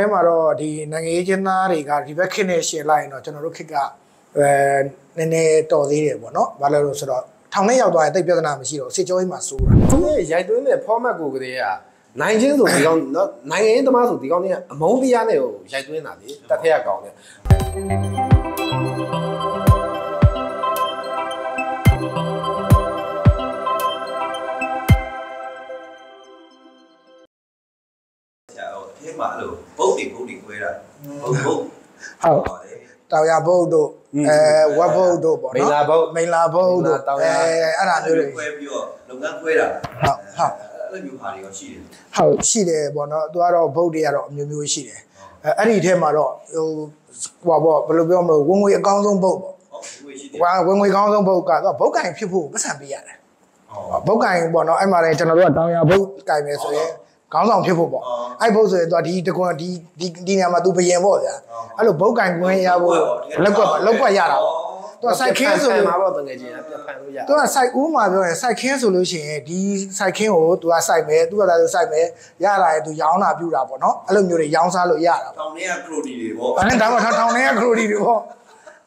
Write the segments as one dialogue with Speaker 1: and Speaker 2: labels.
Speaker 1: အဲမှာတော့ဒီနိုင်ငံရေးချင်းသားတွေကဒီဘက်ခင်းနေရှင်လိုက်ရင်တော့ကျွန်တော်တို့ခစ်ကအဲနည်းနည်းတော်သေးတယ်ပေါ့နော်ဘာလို့လဲဆိုတော့ထောင်ထဲရောက်သွားရင်တိတ်ပြဿနာမရှိတော့စစ်ကြောရေးမှာစိုးတာ
Speaker 2: သူရဲ့ရိုက်သွင်းတဲ့ format ကိုကလေးကနိုင်ချင်းဆိုဒီကောင်နော်နိုင်ငံရေးသမားဆိုဒီကောင်ကြီးကအမုန်းတရားနဲ့ကိုရိုက်သွင်းတာလေတက်ထက်ကကောင်နဲ့
Speaker 3: ဆ ရာဟိုအဖေမှာအဲ့လိုဘုတ်တွေဘုတ်တွေခွဲတာဘုတ်ဘုတ်
Speaker 1: ဟုတ်
Speaker 3: ဟုတ်တယ်
Speaker 1: တောင်ရဘုတ်တို့အဲဝက်ဘုတ်တို့ပေါ့နော်
Speaker 2: မိန်လာဘုတ်
Speaker 1: မိန်လာဘုတ်တို့
Speaker 2: တောင်ရ
Speaker 1: အဲအဲ့ဒါမျိုးတွေ
Speaker 3: ခွဲပြီးတော့လုပ်ငန်းခွဲတာ
Speaker 1: ဟုတ်ဟုတ်
Speaker 3: အဲ့လိုမျိုးဟာတွေရောရှိတယ်
Speaker 1: ဟုတ်ရှိတယ်ပေါ့နော်သူကတော့ဘုတ်တွေကတော့အမျိုးမျိုးရှိတယ်အဲအဲ့ဒီထဲမှာတော့ဟိုဟိုပေါ့ဘယ်လိုပြောမလို့ဝင်ငွေအကောင်းဆုံးဘုတ်ပေါ့
Speaker 3: ဟုတ်ဝေးရှိတယ်
Speaker 1: ဝါဝင်ငွေကောင်းဆုံးဘုတ်ကတော့ဘုတ်ကင်ဖြစ်ဖို့ပတ်စံပေးရတယ်
Speaker 3: ဟုတ်
Speaker 1: ဘုတ်ကင်ပေါ့နော်အဲ့မှာလည်းကျွန်တော်တို့ကတောင်ရဘုတ်ကင်မယ်ဆိုရင် ခေါင်းဆောင်ဖြစ်ဖို့ပေါ့
Speaker 3: အော်
Speaker 1: အဲ့ဘုတ်ဆိုရင်သူကဒီတကွန်ဒီဒီဒီနေရာမှာသူဘယင်ပေါ့ဗျာ
Speaker 3: အော်
Speaker 1: အဲ့လိုဘုတ်ကင်ဝင်ရဖို့လောက်ကွက်ပါလောက်ကွက်ရတာပေါ့သူကစိုက်ခင်းဆိုလို့
Speaker 2: မှာပေါ့တကယ်ချင်းအပြတ်ဖန်လို့ရ
Speaker 1: သူကစိုက်ဦးမှာပြောရင်စိုက်ခင်းဆိုလို့ရှိရင်ဒီစိုက်ခင်းကိုသူကစိုက်မယ်သူကလည်းစိုက်မယ်ရလာရင်သူရောင်းတာပြူတာပေါ့နော်အဲ့လိုမျိုးတွေရောင်းစားလို့ရတာပေါ့
Speaker 3: တောင်ထဲကခရိုဒီတွေပေါ့
Speaker 1: အဲ့ဒါမှထောင်ထောင်နေရခရိုဒီတွေပေါ့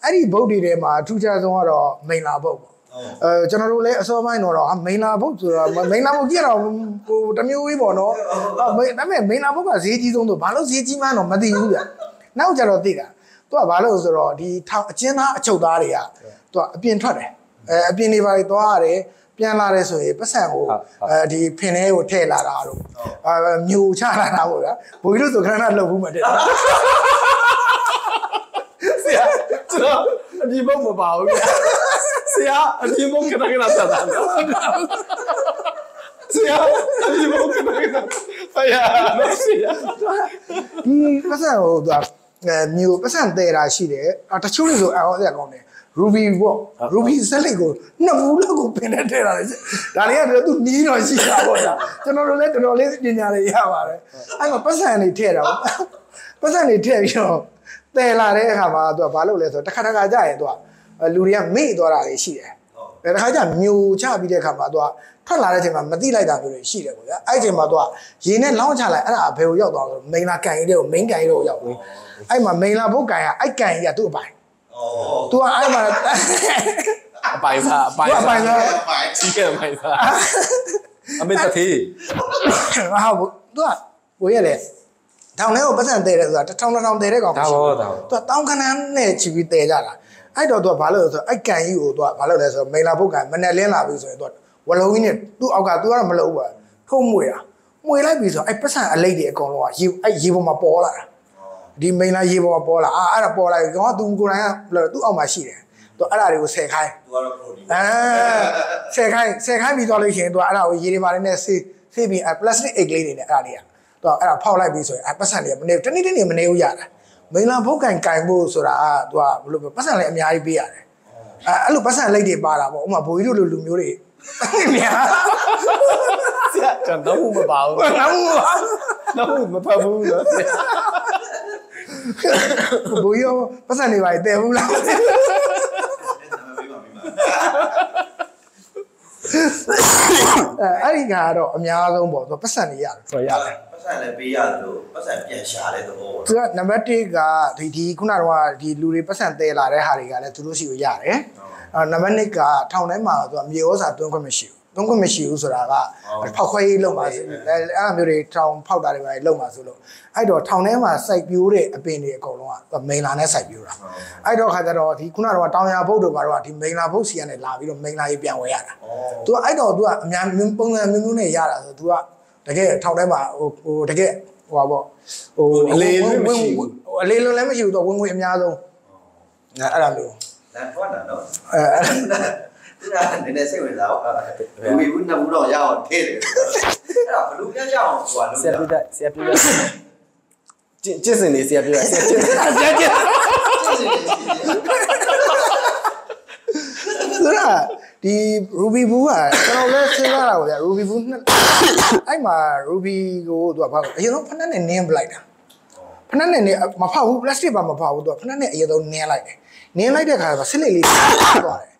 Speaker 1: အဲ့ဒီဘုတ်တွေထဲမှာအထူးခြားဆုံးကတော့မိန်လာဘုတ်ပေါ့ အဲကျွန်တော်တို့လည်းအစောပိုင်းတော့တော့မိန်လာဘုတ်ဆိုတော့မိန်လာဘုတ်ကြည့်တော့ဟိုတမျိုးကြီးပေါ့နော်အော်မိန်ဒါပေမဲ့မိန်လာဘုတ်ကဈေးကြီးဆုံးဆိုဘာလို့ဈေးကြီးမှန်းတော့မသိဘူးဗျနောက်ကြတော့သိတာသူကဘာလို့ဆိုတော့ဒီထောင်အကျဉ်းသားအချုပ်သားတွေကသူကအပြင်ထွက်တယ်အဲအပြင်နေပါတွေသွားရတယ်ပြန်လာတယ်ဆိုရင်ပတ်စံကိုအဲဒီဖင်ထဲကိုထည့်လာတာတို့အဲမျိုးချလာတာပေါ့ဗျာဘိုးကြီးတို့ဆိုခဏခဏလှုပ်ဘူးမှတဲ့
Speaker 2: ဆရာကျွန်တော်အဒီဘုတ်မပါဘူးဆ ရာအဒီဘုတ်ကနကနာတာဆရာအဒီဘုတ်ကနကနာဆရာဆရာ
Speaker 1: ဒီပတ်စံကိုသူကအဲမျိုးပတ်စံတဲတာရှိတယ်အတချို့တွေဆိုအော်ဆက်ကောင်းတယ် ruby ပေါ့ ruby ဆက်လက်ကိုနှစ်ဘူးလောက်ကိုပင်နဲ့ထည့်တာလေဒါလေးကတော့သူနီးတော့ရှိတာပေါ့ဒါကျွန်တော်တို့လည်းတော်တော်လေးပညာလေးရပါတယ်အဲ့မှာပတ်စံတွေထည့်တာပေါ့ပတ်စံတွေထည့်ပြီးတော့တဲလာတဲ့အခါမှာသူကဘာလုပ်လဲဆိုတော့တစ်ခါတစ်ခါကြာရင်သူက လူတွေကမေ့သွားတာတွေရှိတယ်အဲတစ်ခါကျမျိုးချပြီးတဲ့အခါမှာသူကထွက်လာတဲ့အချိန်မှာမသိလိုက်တာမျိုးတွေရှိတယ်ပေါ့ဗျာအဲ့ဒီအချိန်မှာသူကရေနဲ့လောင်းချလိုက်အဲ့ဒါဘယ်ကိုရောက်သွားလဲမိန်လာကန်ကြီးတဲ့ကိုမိန်ကန်ကြီးတော့ရောက်ဘူးအဲ့မှာမိန်လာဘုတ်ကန်ကအဲ့ကန်ကြီးကသူ့အပိုင်
Speaker 3: ဩ
Speaker 1: သူကအဲ့မှာ
Speaker 2: အပိုင်စားအပိုင်
Speaker 1: သူကအပိုင်စား
Speaker 3: ပိုင်
Speaker 2: ကြီးကဲအပိုင်စားအမေတသေး
Speaker 1: ဟာဘူးသူကကိုရလေထောင်ထဲကိုပတ်စံတဲတယ်ဆိုတာတစ်ထောင်တစ်ထောင်တဲတဲ့ကောင်
Speaker 2: ဒါ
Speaker 1: မရှိ
Speaker 2: ဘော
Speaker 1: ဘူး
Speaker 2: ဒါဘော
Speaker 1: သူကတောင်းခဏနဲ့ချီပြီးတဲကြတာ အဲ့တော့သူကဘာလို့လဲဆိုတော့အဲ့ကန်ကြီးကိုသူကဘာလို့လဲဆိုတော့မိန်လာဘုတ်ကန်မနဲ့လင်းလာပြီဆိုရင်သူကဝလုံးကြီးနဲ့သူ့အောက်ကသူကတော့မလုပ်ဘူးပါထုံးမွေတာမွေလိုက်ပြီဆိုတော့အဲ့ပတ်စံအလိတ်တွေအကုန်လုံးကရေအဲ့ရေပေါ်မှာပေါ်လာတာဒီမိန်လာရေပေါ်မှာပေါ်လာအာအဲ့ဒါပေါ်လာပြီကောင်ကသူကိုယ်တိုင်ကဘယ်လိုလဲသူ့အောက်မှာရှိတယ်သူအဲ့ဒါတွေကိုဆယ်ခိုင်း
Speaker 3: သူကတော့ခရိုဒီ
Speaker 1: အဲဆယ်ခိုင်းဆယ်ခိုင်းပြီးသွားလို့ရှိရင်သူကအဲ့ဒါကိုရေတွေပါနေဆေးဆေးပြီးအဲပလတ်စတစ်အိတ်ကလေးတွေနဲ့အဲ့ဒါတွေကသူကအဲ့ဒါဖောက်လိုက်ပြီးဆိုရင်အဲပတ်စံတွေကမနေတနေ့တနေ့မနေဘူးရတာ မိန်လာဖုတ်ကန်ကန်ဖို့ဆိုတာကသူကဘယ်လိုပြောပတ်စံလည်းအများကြီးပေးရတယ်အဲအဲ့လိုပတ်စံလိတ်တွေပါတာပေါ့ဥပမာဘိုးကြီးတို့လိုလူမျိုးတွေများ
Speaker 2: ဆရာကျွန်တော်မပါဘူး
Speaker 1: နောက်ဘူး
Speaker 2: တော့မဖတ်ဘူးနော်ဆရာ
Speaker 1: ဘိုးကြီးရောပတ်စံတွေပါတည်ဘူးလား
Speaker 3: အဲ့ဒါမေးပါမေးပါ
Speaker 1: အဲအဲ့ဒီကတော့အများဆုံးပေါ့သူကပတ်စံတွေရတယ်
Speaker 2: ဆိုရတယ်
Speaker 3: ပတ်စံလည်းပေးရတယ်လို့ပတ်စံပြန်ရှာတဲ့သဘောပေါ့
Speaker 1: သူကနံပါတ်1ကဒီဒီခုနကတော့ဒီလူတွေပတ်စံတဲလာတဲ့ဟာတွေကလည်းသူတို့ရှိကိုရတယ်အဲနံပါတ်2ကထောင်ထဲမှာသူကမြေဩစာတွန်းခွင့်မရှိဘူး တွန်းခွင့်မရှိဘူးဆိုတာကဖောက်ခွဲရေးလုပ်မှာဆိုအဲအဲ့လိုမျိုးတွေထောင်ဖောက်တာတွေပဲလုပ်မှာဆိုလို့အဲ့တော့ထောင်ထဲမှာစိုက်ပြိုးတဲ့အပင်တွေအကုန်လုံးကမိန်လာနဲ့စိုက်ပြိုးတာအဲ့တော့ခါကျတော့ဒီခုနကတော့တောင်ရဘုတ်တို့ဘာတော့ဒီမိန်လာဘုတ်စီကနေလာပြီးတော့မိန်လာကြီးပြန်ဝဲရတာ
Speaker 3: ဩ
Speaker 1: သူကအဲ့တော့ तू ကအများပုံစံမျိုးမျိုးနဲ့ရတာဆို तू ကတကယ်ထောင်ထဲမှာဟိုဟိုတကယ်ဟိုပါပေါ့ဟိုအလေးလွန်းလည်းမရှိဘူးတော့ဝင်ဝင်အများဆုံးအဲ့အဲ့ဒါမျိုး
Speaker 3: လမ်းထွက်တာနော်
Speaker 1: အဲ အဲ့
Speaker 3: သူကနည်းနည်းစိတ်ဝင်စားတော့လူကြီးဘူးနှစ်ဘူးတော့ရအောင်ထည့်တယ်အဲ့ဒါဘလူးပြန်ရအောင်ဟိုကလုပ်
Speaker 2: ဆရာပြတ်ဆရာပြတ်ကျင့်ကျင့်စင်နေဆရာပြတ်ဆရာကျင့်
Speaker 1: ဆရာကျက်သူကဒီ Ruby Boo ကကျွန်တော်လည်းစဉ်းစားတာပေါ့ဗျာ Ruby Boo နှစ်အဲ့မှာ Ruby ကိုသူကဘာအရင်ဆုံးဖက်နဲ့နင်းပလိုက်တာဖနက်နဲ့နေမဖောက်ဘူး plastic ပါမဖောက်ဘူးသူကဖနက်နဲ့အရင်ဆုံးနင်းလိုက်တယ်နင်းလိုက်တဲ့ခါကျတော့ဆစ်လက်လေးသွားတယ်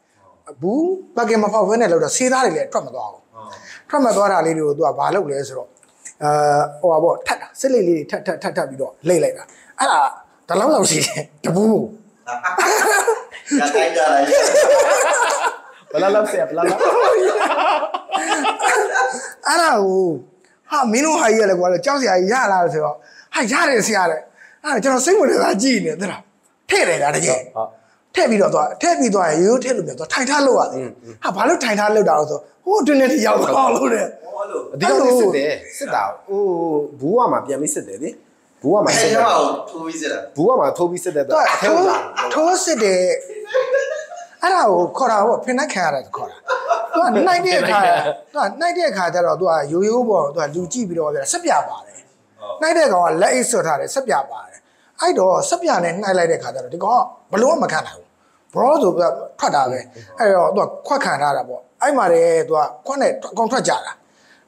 Speaker 1: ဘူးပကင်မဖောက်ဘဲနဲ့လောက်တော့ဆေးသားတွေလည်းထွက်မသွားဘူးထွက်မသွားတာလေးတွေကိုသူကဘာလုပ်လဲဆိုတော့အာဟိုပါပေါ့ထပ်တာစစ်လေးလေးတွေထပ်ထပ်ထပ်ထပ်ပြီးတော့လိမ့်လိုက်တာအဲ့ဒါတလောက်လောက်ရှိတယ်တပူး
Speaker 3: ရတိုင်းကြလိုက်
Speaker 2: ဘလာလောက်ဆရာဘလာလောက်
Speaker 1: အဲ့ဒါကိုဟာမင်းတို့ဟာကြီးရလဲကွာကြောက်စရာကြီးရလာလို့ဆိုတော့ဟာရတယ်ဆရာတဲ့အဲ့ဒါကျွန်တော်စိတ်ဝင်စားကြည့်နေတယ်တဲ့ထည့်တယ်ဒါတကယ်
Speaker 2: ဟုတ်
Speaker 1: ထည့်ပြီးတော့သွားထည့်ပြီးသွားရင်ရိုးရိုးထည့်လို့မရတော့ထိုင်ထားလို့ရတယ်ဟာဘာလို့ထိုင်ထားလို့တာလို့ဆိုဟိုအတွင်းထဲထိရောက်သွားလို့တဲ့
Speaker 3: ဟောလို့
Speaker 2: အဒီကောင်လေးစစ်တယ်စစ်တာဟိုဘူးကမှပြန်ပြီးစစ်တယ်လေဘူးကမှ
Speaker 3: အဲ
Speaker 2: စစ်တယ်
Speaker 3: တော့ထိုးပြီးစတာ
Speaker 2: ဘူးကမှထိုးပြီးစစ်တယ်
Speaker 1: သူ
Speaker 2: တော့
Speaker 1: က
Speaker 2: အထဲ
Speaker 1: ထိုး
Speaker 2: က
Speaker 1: ထိုးစစ်တယ်အဲ့ဒါကိုခေါ်တာပေါ့ဖိနှိုက်ခံရတယ်ခေါ်တာသူကနိုင်တဲ့အခါသူကနိုင်တဲ့အခါကျတော့သူကရိုးရိုးပေါ့သူကလူကြည့်ပြီးတော့ပြဆက်ပြပါတယ်နိုင်တဲ့ကောင်ကလက်အိတ်ဆွတ်ထားတယ်ဆက်ပြပါတယ်အဲ့တော့ဆက်ပြနဲ့နှိုက်လိုက်တဲ့အခါကျတော့ဒီကောင်ကဘလို့မခံနိုင်ဘူး ဘရောဆိုပြီးထွက်တာပဲအဲ့တော့သူကခွက်ခံထားတာပေါ့အဲ့မှာလေသူကခွက်နဲ့အကောင်ထွက်ကြတာ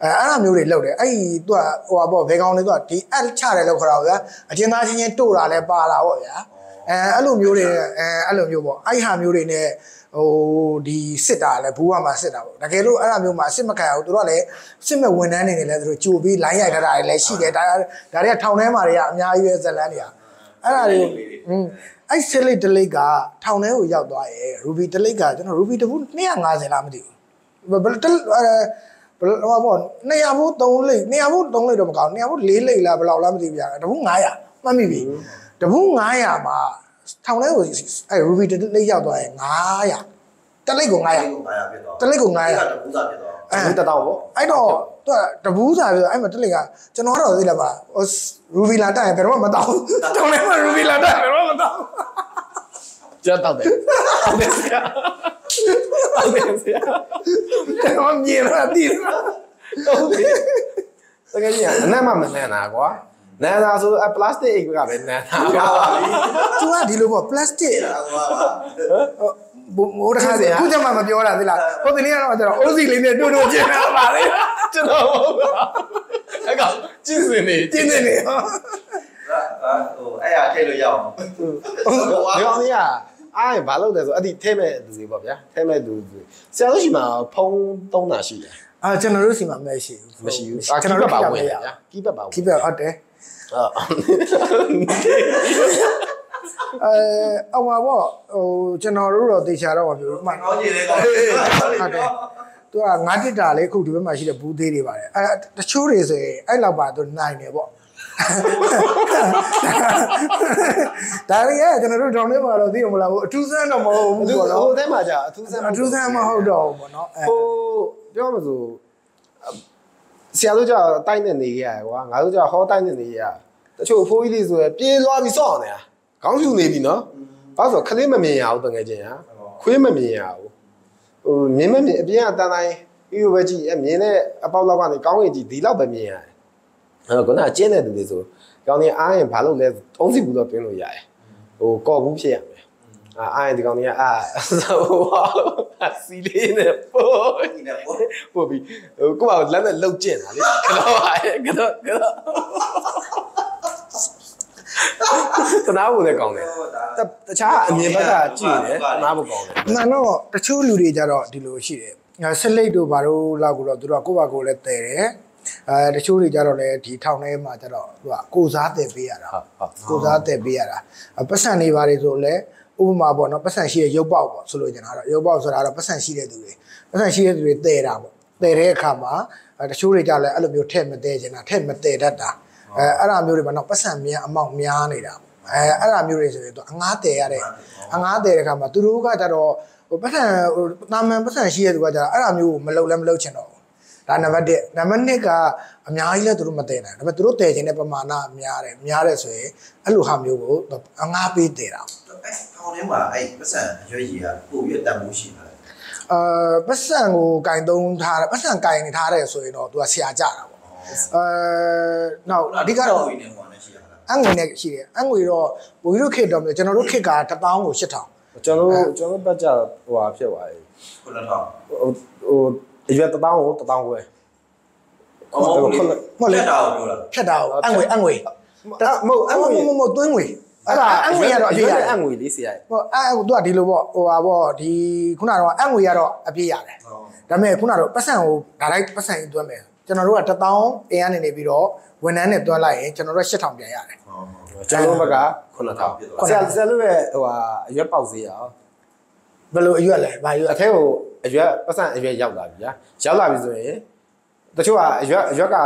Speaker 1: အဲအဲ့လိုမျိုးတွေလုပ်တယ်အဲ့ဒီသူကဟိုပါပေါ့ဘယ်ကောင်လဲသူကဒီအက်ချတယ်လို့ခေါ်တာပေါ့ဗျာအကျဉ်းသားချင်းချင်းတို့တာလဲပါလာပေါ့ဗျာအဲအဲ့လိုမျိုးတွေအဲအဲ့လိုမျိုးပေါ့အဲ့ဟာမျိုးတွေ ਨੇ ဟိုဒီစစ်တာလဲဘူးကမှစစ်တာပေါ့တကယ်လို့အဲ့လိုမျိုးမှာအစစ်မခံရဘူးသူတို့ကလည်းစစ်မဲ့ဝန်ထမ်းတွေနဲ့လည်းသူတို့ကြိုပြီးလိုင်းရိုက်ထားတာတွေလည်းရှိတယ်ဒါဒါတွေကထောင်ထဲမှာတွေကအများကြီးပဲဇလန်းတွေက အဲ့ဒါတွေอืมအဲ့ဆလိတ်တလိတ်ကထောင်ထဲကိုရောက်သွားရဲ့ရူဘီတလိတ်ကကျွန်တော်ရူဘီတဘူး250လားမသိဘူးဘယ်တအဲဘယ်ဟောပေါ့200ဘူး3လိတ်200ဘူး3လိတ်တော့မကောင်း200ဘူး4လိတ်လားဘယ်လောက်လားမသိဘူးဗျာတဘူး900မှတ်မိပြီတဘူး900မှာထောင်ထဲကိုအဲရူဘီတလိတ်ရောက်သွားရဲ့900တလိတ်ကို900
Speaker 3: 900ဖြစ်တော့
Speaker 1: တလိတ်ကို900
Speaker 3: တကူစားဖြစ်တော့
Speaker 2: ဘူးတတောင်းပေါ့
Speaker 1: အဲ့တော့သူကတဘူးစာပြီးတော့အဲ့မှာတက်လင်ကကျွန်တော်တော့သိလားပါဟိုရူဘီလာတက်ရင်ဘယ်တော့မှမတောင်းဘူးတောင်းလဲမှရူဘီလာတက်ဘယ်တော့မှမတောင်း
Speaker 2: ကျတော့တယ်ဟုတ်တယ်ဆရာဟုတ်တယ်ဆရာ
Speaker 1: ကျွန်တော်မြင်လာတည်လား
Speaker 2: ဟုတ်တယ်တကယ်ကြီးအနက်မှမနန်းတာကွာနန်းတာဆိုအပလတ်စတစ်အိတ်ကပဲနန်းတာကွာ
Speaker 1: သူကဒီလိုပေါ့ plastic
Speaker 3: ဟိုပါ
Speaker 1: ဘိုးတ ခါစီခုကျမှမပြောတာသိလားဟိုတနေ့ကတော့ကျွန်တော်အိုးစီလေးနဲ့တို့တို့ကျင်းနေတာပါလေ
Speaker 2: ကျွန်တော်ဟုတ်ပါအဲ့ကောင်ကျင့်စင်နေ
Speaker 1: ကျင်းနေနေဟော
Speaker 3: ဟိုအဲ့ရထိတ်လို့ရအောင်ဟို
Speaker 2: ဒီကောင်ကြီးကအားရဘာလုပ်လဲဆိုအဲ့ဒီထဲမဲ့သူတွေပေါ့ဗျာထဲမဲ့သူတွေဆရာတို့ရှိမှာဖုံးသုံးတာရှိတယ်
Speaker 1: အာကျွန်တော်တို့စီမှာမရှိဘူး
Speaker 2: မရှိဘူး
Speaker 1: ကျွန်တော်တို့
Speaker 2: ပါ
Speaker 1: ပါ
Speaker 2: ဝ
Speaker 1: ဝင်င်
Speaker 2: ဗျာ
Speaker 1: ရ
Speaker 2: ကီးပတ်ပါဝင်
Speaker 1: ခိပဲဟုတ်တယ်
Speaker 2: အာ
Speaker 1: အဲအဝါပေါ့ဟိုကျွန်တော်တို့တော့တေချာတော့ပါပြောမှန်
Speaker 3: ကောင်းကြီးလေးကောင်း
Speaker 1: ဟုတ်တယ်သူကငါးတစ်တာလေးအခုဒီဘက်မှာရှိတဲ့ဘူးသေးတွေပါတယ်အဲတချို့တွေဆိုရင်အဲ့လောက်ပါသူနိုင်တယ်ပေါ့ဒါရီကကျွန်တော်တို့တောင်ထဲမှာတော့သိရမလားဟိုအထူးဆန်းတော့မဟုတ်ဘူးပေါ့နော်
Speaker 2: ဟိုထဲမှာကြာအထူးဆန်း
Speaker 1: အထူးဆန်းမဟုတ်တော့ဘူးပေါ့နော်
Speaker 2: ဟိုပြောမှဆိုဆရာတို့ကြာတိုက်နေနေရကွာငါတို့ကြာဟောတိုက်နေနေရတချို့အဖိုးကြီးတွေဆိုရင်ပြေးသွားပြီးစော့အောင်နေတာ ခေါင်းဖြူနေပြီနော်ဘာလို့ဆိုခလေးမမြင်ရဘူးတကယ်ချင်းဟာခွေးမမြင်ရဘူးဟိုမြင်မမြင်အပြင်ကတန်းတိုင်းပြီးတော့ပဲကြည့်အမြင်နဲ့အပေါက်လောက်ကနေကောင်းကင်ကြည့်ဒီလောက်ပဲမြင်ရတယ်အဲ့တော့ခုနကကျင်းတဲ့သူတွေဆိုကောင်းနေအားရင်ဘာလို့လဲသုံးစီဘူးတော့တွင်းလို့ရတယ်ဟိုကော့ဘူးဖြစ်ရမယ်အာအားရင်ဒီကောင်ကြီးကအာဟိုဟာစီလေးနဲ့ပို့
Speaker 3: ဒီနဲ့ပေါ့
Speaker 2: ပို့ပြီးဟိုကိုယ့်ဘာလက်နဲ့လှုပ်ကျင်တာလေကတော့ဟာကတော့ကတော့ တနာဖို့လည်းကောင်းတယ်တတခြားအမြင်ဘက်ကကြည့်နေတယ်တနာဖို့ကောင်းတယ်
Speaker 1: မှန်တော့တချို့လူတွေကြတော့ဒီလိုရှိတယ်အဲဆလိတ်တို့ဘာလို့လောက်ကိုတော့သူတို့ကကိုယ့်ဘာကိုယ်လည်းတည်တယ်အဲတချို့တွေကြတော့လည်းဒီထောင်ထဲမှာကြတော့သူကကိုစားတည်ပေးရတာ
Speaker 2: ဟုတ်ဟုတ်
Speaker 1: ကိုစားတည်ပေးရတာအပတ်စံနေပါတယ်ဆိုလဲဥပမာပေါ့နော်ပတ်စံရှိတဲ့ရုပ်ပေါက်ပေါ့ဆိုလို့ကျွန်တော်ကတော့ရုပ်ပေါက်ဆိုတာတော့ပတ်စံရှိတဲ့သူတွေပတ်စံရှိတဲ့သူတွေတည်တာပေါ့တည်တဲ့အခါမှာအဲတချို့တွေကြလဲအဲ့လိုမျိုးထည့်မတည်ချင်တာထည့်မတည်တတ်တာအဲအဲ့ဒါမျိုးတွေမှာတော့ပတ်စံများအမောက်များနေတာပေါ့ အဲအဲ့ဒါမျိုးတွေဆိုရင်သူအငားတည်ရတဲ့အငားတည်တဲ့အခါမှာသူတို့ကကြတော့ဟိုပတ်စံဟိုတာမန်ပတ်စံရှိတဲ့သူကကြတော့အဲ့ဒါမျိုးကိုမလုပ်လဲမလုပ်ချင်တော့ဘူးဒါနံပါတ်1နံပါတ်2ကအများကြီးလဲသူတို့မတည်နိုင်ဘူးဒါပေမဲ့သူတို့တည်ခြင်းတဲ့ပမာဏများတယ်များတယ်ဆိုရင်အဲ့လိုဟာမျိုးကိုအငားပေးတည်တာ
Speaker 3: အဲ့ခေါင်းထဲမှာအဲ့ပတ်စံရွေးကြီးကပို့ပြီးတန်မှုရှိတာလေ
Speaker 1: အာပတ်စံကိုကင်သုံးထားတယ်ပတ်စံကင်နေထားတယ်ဆိုရင်တော့သူကဆရာကြတာပေါ့အဲနောက်အဓိကတော့
Speaker 3: ဝင်နေမှာလည်းရှိရတာ
Speaker 1: အငွေနဲ့ရှိတယ်အငွေတော့ဘိုးကြီးတို့ခေတ်တော့ကျွန်တော်တို့ခေတ်က1000ကို8000
Speaker 2: ကျွန်တော်ကျွန်တော်ဘက်ကြဟိုဟာဖြစ်သွားပြီ
Speaker 3: ခုနထောင်
Speaker 2: ဟိုဟိုအရွယ်တစ်တောင်းကိုတစ်တောင်းခွဲ
Speaker 3: အော်ဟုတ်လေတာကိုပြောတာ
Speaker 1: ဖြတ်တာကိုအငွေအငွေ
Speaker 2: မဟုတ်
Speaker 1: အငွေမမသွင်းငွေအဲ့ဒါအငွေကတော့အပြည့်ရတယ်
Speaker 2: အငွေလေးစီရ
Speaker 1: ဟိုအဲသူကဒီလိုပေါ့ဟိုပါပေါ့ဒီခုနကတော့အငွေကတော့အပြည့်ရတယ်ဒါပေမဲ့ခုနကတော့ပတ်စံကိုဒါလိုက်ပတ်စံကြီးသွင်းမယ်ကျွန်တော်တို့က1000အင်းကနေနေပြီးတော့ ဝန်ထမ်းနဲ့တွန်းလိုက်ရင်ကျွန်တော်တို့8000ပြန်ရတယ်
Speaker 2: ကျွန်တော်ဘက်က9000ဆရာဆရာတို့ရဲ့ဟိုဟာအရွက်ပေါက်စေးရအောင်
Speaker 1: ဘယ်လိုအရွက်လဲဘာရွက်
Speaker 2: အထက်ကိုအရွက်ပတ်စံအရွက်ရောက်လာပြီဗျာရောက်လာပြီဆိုရင်တချို့ကအရွက်အရွက်က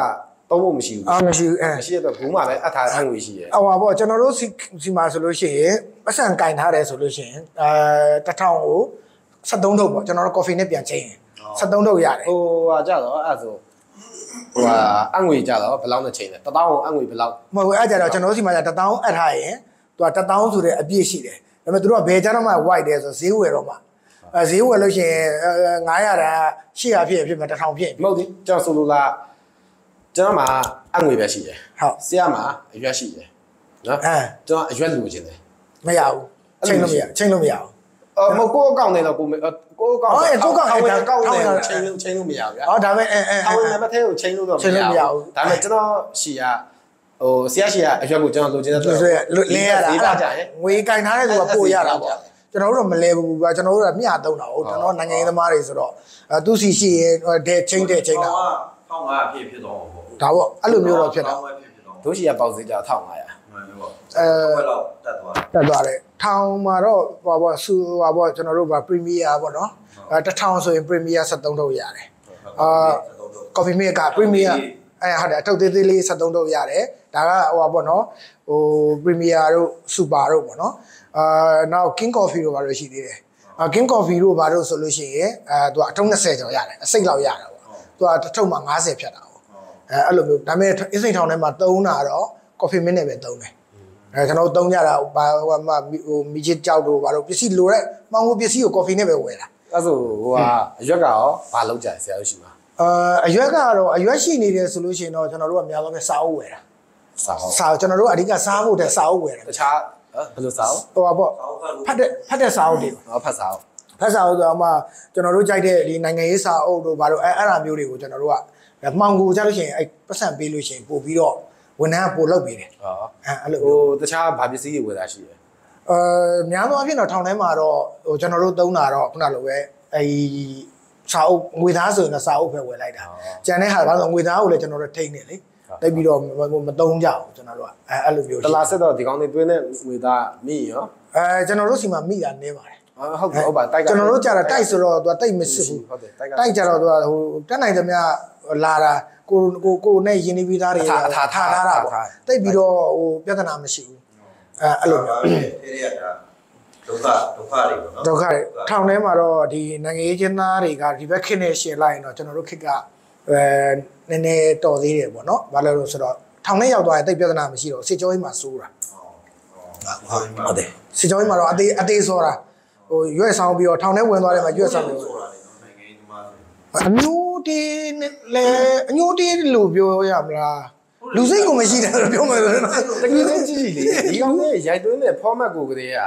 Speaker 2: သုံးဖို့မရှိဘူး
Speaker 1: အာမရှိဘူးအဲ
Speaker 2: မရှိတဲ့အတွက်ဘူးမှလည်းအထားအငွေရှိတယ်
Speaker 1: အဟောပေါ့ကျွန်တော်တို့စီစီမှာဆိုလို့ရှိရင်ပတ်စံကင်ထားတယ်ဆိုလို့ရှိရင်အဲ1000ကို73ထုတ်ပေါ့ကျွန်တော်တို့ coffee နဲ့ပြန်ချိန်ရင်73ထုတ်ရတယ်
Speaker 2: ဟိုဟာကြတော့အဲ့ဒါဆို ဟိုဟာအငွေကြတော့ဘယ်လောက်နဲ့ချိန်လဲတသောင်းအငွေဘယ်လောက်
Speaker 1: မဟုတ်ဘူးအဲ့ကြတော့ကျွန်တော်တို့စီမှာ1000အပ်ထားရင်သူက1000ဆိုတဲ့အပြည့်ရှိတယ်ဒါပေမဲ့သူတို့ကဘယ်ကြတော့မှ white တယ်ဆိုဈေးဝယ်တော့မှအဲဈေးဝယ်လို့ရှိရင်900တန်း800ဖြစ်ဖြစ်မယ်1000ဖြစ်
Speaker 2: မဟုတ်ဘူးကျွန်တော်ဆိုလိုလားကျွန်တော်မှာအငွေပဲရှိတယ်
Speaker 1: ဟုတ်
Speaker 2: ဆရာမှာအရွက်ရှိတယ်နော်
Speaker 1: အဲ
Speaker 2: ကျွန်တော်အရွက်လူခြင်းတယ်
Speaker 1: မရဘူးချိန်လို့မရချိန်လို့မရဘူး
Speaker 2: အော်မဟုတ်ကိုယ့်အကောင့်နဲ့တော့ကိုမကိုယ့်အကောင့်
Speaker 1: အော်အဲ့ကိုယ့်အကောင့်
Speaker 2: အ
Speaker 1: အဲ့
Speaker 2: ကောင့်
Speaker 1: ဒါ
Speaker 2: နဲ့
Speaker 1: ထောက်ရတာ
Speaker 2: ချိန်လို့ချိန်လို့မရဘူးဗျာ
Speaker 1: ဟောဒါပေမဲ့အဲအဲ
Speaker 2: အဝင်နံပါတ်ထဲကိုချိန်လို့တော့
Speaker 1: ချိန်လို့မရဘူး
Speaker 2: ဒါပေမဲ့ကျွန်တော်ရှီကဟိုဆရာရှီကအရွက်ကိုကျွန်တော်လိုချင်တဲ့
Speaker 1: ဆိုရလဲရတာ
Speaker 2: ဒီ
Speaker 1: အဲ့
Speaker 2: ပါ
Speaker 1: ဒါ
Speaker 2: ကြရင်
Speaker 1: ငွေကင်ထားတဲ့သူကပို့ရတာပေါ့ကျွန်တော်တို့တော့မလဲဘူးကွာကျွန်တော်တို့ကမျှသုံးတာဟုတ်ကျွန်တော်နိုင်ငံရေးသမားတွေဆိုတော့အဲသူစီရှိရင်ဒဲချင်းတဲ့ချင်းတာ
Speaker 3: ထောင်းငါဖြစ်ဖြစ်တော့ပေါ့
Speaker 1: ဒါပေါ့အဲ့လိုမျိုးတော့ဖြစ်တာ
Speaker 3: ဖြစ်ဖြစ်တော့
Speaker 2: တို့ရှီကပေါက်စေးကြ1500
Speaker 3: မှန်ပေါ့အဲဘယ်တော့တက်သွား
Speaker 1: တက်သွားတယ် ထောင်မှာတော့ဟောပေါ့ဆူဟောပေါ့ကျွန်တော်တို့ကပရီမီယာပေါ့နော်အဲတစ်ထောင်ဆိုရင်ပရီမီယာ73ထုတ်ရတယ်အာကော်ဖီမီကပရီမီယာအဲဟုတ်တယ်အထုတ်သေးသေးလေး73ထုတ်ရတယ်ဒါကဟောပေါ့နော်ဟိုပရီမီယာတို့စူပါတို့ပေါ့နော်အာနောက် king coffee တို့ဘာလို့ရှိသေးတယ်အာ king coffee တို့ဘာလို့ဆိုလို့ရှိရင်အဲသူကအထုံး20ကျော်ရတယ်အစိတ်လောက်ရတာပေါ့သူကတစ်ထုံမှာ90ဖြတ်တာပေါ့အဲအဲ့လိုမျိုးဒါပေမဲ့အစိတ်ထောင်ထဲမှာသုံးတာတော့ coffee mint နဲ့ပဲသုံးတယ် အဲကျွန်တော်တို့သုံးကြတာဘာဟိုမှာဟိုမီချစ်ကြောက်တို့ဘာလို့ပစ္စည်းလိုတဲ့မောင်ကိုပစ္စည်းကိုကော်ဖီနဲ့ပဲဝယ်တာ
Speaker 2: အဲ့ဆိုဟိုဟာအရွက်ကရောဘာလောက်ကြလဲဆရာတို့ရှိမှာ
Speaker 1: အာအရွက်ကတော့အရွက်ရှိနေတယ်ဆိုလို့ရှိရင်တော့ကျွန်တော်တို့ကများသောအားဖြင့်စားအုပ်ဝယ်တာ
Speaker 2: စာဟော
Speaker 1: စားကျွန်တော်တို့ကအဓိကစားဖို့တဲ့စားအုပ်ဝယ်တာ
Speaker 2: တခြားဟမ်ဘယ်လိုစာဟော
Speaker 1: ဟိုပါပေါ့ဖတ်တဲ့ဖတ်တဲ့စားအုပ်တွေ
Speaker 2: ဟောဖတ်စာဟော
Speaker 1: ဖတ်စားအုပ်ဆိုတော့မှကျွန်တော်တို့ကြိုက်တဲ့ဒီနိုင်ငံရေးစားအုပ်တို့ဘာလို့အဲအဲ့အမျိုးတွေကိုကျွန်တော်တို့ကမှောင်ကိုကြလို့ရှိရင်အဲပတ်စံပေးလို့ရှိရင်ပို့ပြီးတော့ ဝန်ထမ်းကပို့လုပ်ပေးတယ်
Speaker 2: ဟော
Speaker 1: အဲအဲ့လို
Speaker 2: ဟိုတခြားဘာပစ္စည်းတွေဝယ်တာရှိတယ်
Speaker 1: အဲများသောအားဖြင့်တော့ထောင်ထဲမှာတော့ဟိုကျွန်တော်တို့သုံးတာတော့ခုနလိုပဲအဲစာအုပ်ငွေသားဆိုရင်တော့စာအုပ်ပဲဝယ်လိုက်တာကျန်တဲ့ဟာဘာလို့ငွေသားကိုလည်းကျွန်တော်တို့ထိန်းနေလေတိတ်ပြီးတော့မသုံးကြဘူးကျွန်တော်တို့ကအဲအဲ့လိုမျိုး
Speaker 2: တလားဆက်တော့ဒီကောင်းနေတွင်းနဲ့ငွေသားမိရော
Speaker 1: အဲကျွန်တော်တို့စီမှာမိတာနေပါတယ်
Speaker 2: ဟုတ်ပြီဟုတ်ပါတိုက်က
Speaker 1: ကျွန်တော်တို့ကြာတာတိုက်ဆိုတော့သူကတိတ်မစစ်ဘူး
Speaker 2: ဟုတ်တယ်တိုက်က
Speaker 1: တိုက်ကြတော့သူကဟိုတက်နိုင်သမျှလာတာကိုကိုကိုနဲ့ရင်းနှီးပြီးသားတွေထားထားတာပေါ့တိတ်ပြီးတော့ဟိုပြဿနာမရှိဘူးအဲအဲ့လိုမျိုး
Speaker 3: ထေးရတာဒုက္ခဒုက္ခတွေပေါ့နော်
Speaker 1: ဒုက္ခတွေထောင်ထဲမှာတော့ဒီနိုင်ငံရေးချင်းသားတွေကဒီဘက်ခစ်နဲ့ရှင်လိုက်ရင်တော့ကျွန်တော်တို့ခစ်ကအဲနည်းနည်းတော်သေးတယ်ပေါ့နော်ဘာလို့လဲဆိုတော့ထောင်ထဲရောက်သွားရင်တိတ်ပြဿနာမရှိတော့စစ်ကြောကြီးမှာစိုးတာ
Speaker 3: ဟုတ်တယ်
Speaker 1: စစ်ကြောကြီးမှာတော့အသေးအသေးစောတာ ဟိုရွက်ဆောင်ပြီးတော့ထောင်ထဲဝင်သွားတယ်မှာရွက်ဆောင်ပြီး
Speaker 3: ဆိုတာလေနော်နိုင်ငံရေးသမားဆို
Speaker 1: အမျိုးတေးနဲ့လဲအမျိုးတေးလို့ပြောရမလားလူစိတ်ကိုမရှိတယ်လို့ပြောမယ်ဆိုတော့
Speaker 2: တကယ်ချင်းကြည့်ကြည့်လေဒီကောင်းနဲ့ရိုက်သွင်းတဲ့ format ကိုကလေးက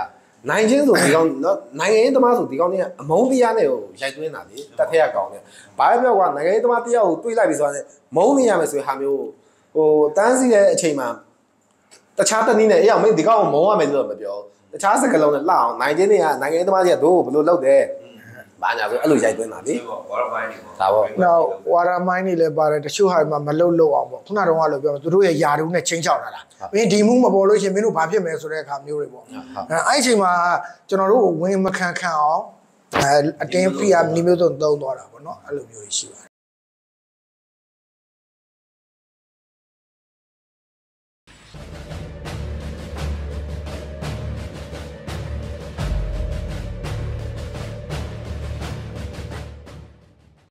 Speaker 2: နိုင်ချင်းဆိုဒီကောင်းနော်နိုင်ငံရေးသမားဆိုဒီကောင်းနဲ့အမုန်းတရားနဲ့ကိုရိုက်သွင်းတာလေတက်ထက်ကကောင်းတယ်ဘာပဲပြောကွာနိုင်ငံရေးသမားတရားကိုတွေးလိုက်ပြီဆိုတော့မုန်းနေရမယ်ဆိုရင်ဟာမျိုးဟိုတန်းစီတဲ့အချိန်မှာတခြားတနည်းနဲ့အေးအောင်မင်းဒီကောင်းကိုမုန်းရမယ်လို့မပြော တခြားစကားလုံးနဲ့လှအောင်နိုင်ချင်းတွေကနိုင်ငံရေးသမားတွေကတို့ဘယ်လိုလုပ်တယ်ဘာညာဆိုအဲ့လိုရိုက်သွင်းတာလေ
Speaker 3: ဒီပေါ့ဘာလို့ပိုင်းနေပေါ့
Speaker 2: ဒါပေါ့
Speaker 1: နောက်ဝါရမိုင်းတွေလည်းပါတယ်တချို့ဟာတွေမှာမလုတ်လို့အောင်ပေါ့ခုနကတော့ကလို့ပြောသူတို့ရဲ့ယာတူးနဲ့ချင်းချောက်လာတာမင်းဒီမှုမပေါ်လို့ရှင်မင်းတို့ဘာဖြစ်မယ်ဆိုတဲ့အခါမျိုးတွေပေါ့အဲအဲ့အချိန်မှာကျွန်တော်တို့ဝင်မခံခံအောင်အဲအတင်းဖီယာနီမျိုးစုံသုံးသွားတာပေါ့နော်အဲ့လိုမျိုးရှိပါတယ်